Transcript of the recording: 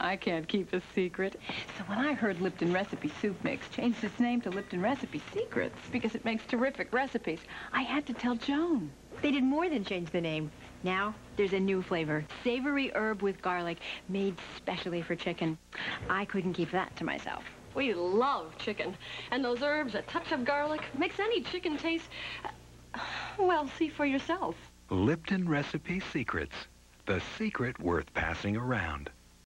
I can't keep a secret. So when I heard Lipton Recipe Soup Mix changed its name to Lipton Recipe Secrets because it makes terrific recipes, I had to tell Joan. They did more than change the name. Now, there's a new flavor. Savory herb with garlic, made specially for chicken. I couldn't keep that to myself. We love chicken. And those herbs, a touch of garlic, makes any chicken taste... Uh, well, see for yourself. Lipton Recipe Secrets. The secret worth passing around.